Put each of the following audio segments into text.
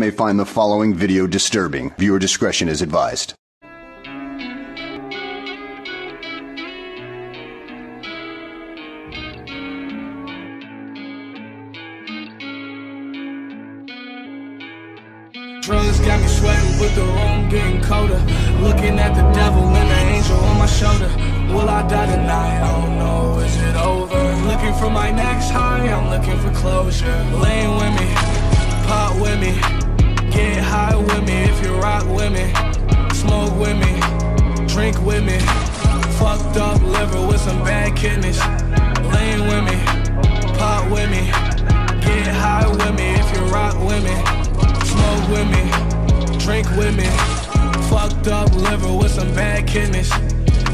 may find the following video disturbing. Viewer discretion is advised. Drugs got me sweating, but the room getting colder. Looking at the devil and the angel on my shoulder. Will I die tonight? I don't know. Is it over? Looking for my next high, I'm looking for closure. Laying with me, with me, drink with me. Fucked up liver with some bad kidneys. Laying with me, pop with me, get high with me if you rock with me smoke with me, drink with me. Fucked up liver with some bad kidneys.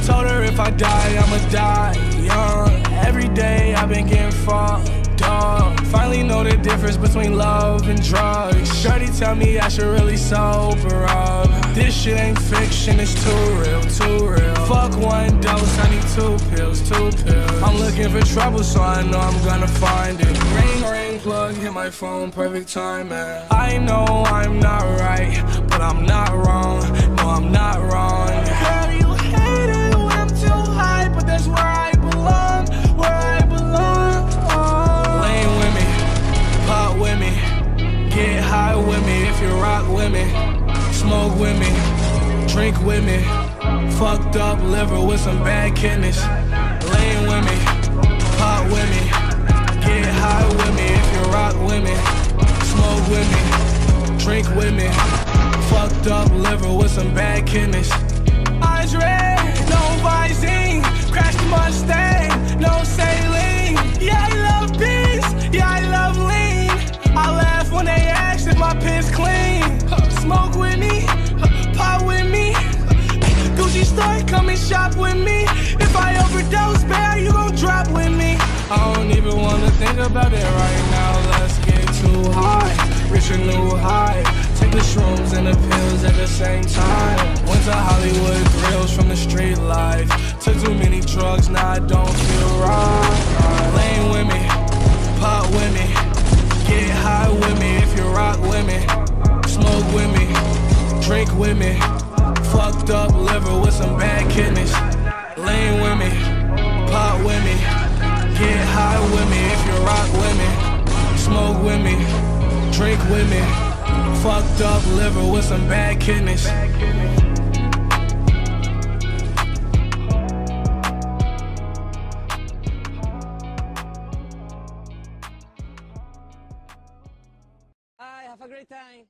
Told her if I die, I'ma die young. Every day I've been getting fucked up. Finally know the difference between love and drugs. Shorty tell me I should really sober up. Shit ain't fiction, it's too real, too real. Fuck one dose, I need two pills, two pills. I'm looking for trouble, so I know I'm gonna find it. Ring, ring, plug, hit my phone, perfect time, man. I know I'm not right, but I'm not wrong. No, I'm not wrong. Girl, you hate it when I'm too high, but that's where I belong, where I belong. Lean with me, pop with me, get high with me if you rock with me, smoke with me, drink with me. Fucked up liver with some bad kidneys. Lean with me, pop with me, get high with me if you rock with me, smoke with me, drink with me. Fucked up liver with some bad kidneys. Red, no Visine, crashed the Mustang, Come and shop with me. If I overdose, bear, you gon' drop with me. I don't even wanna think about it right now. Let's get too high, reach a new high. Take the shrooms and the pills at the same time. Went to Hollywood Hills from the street life. Took too many drugs, now I don't feel right. Lean with me, pot with me, get high with me if you rock with me, smoke with me, drink with me. Fucked up liver with some bad kidneys. Lean with me, pop with me, get high with me if you rock with me. Smoke with me, drink with me. Fucked up liver with some bad kidneys. Bye, have a great time.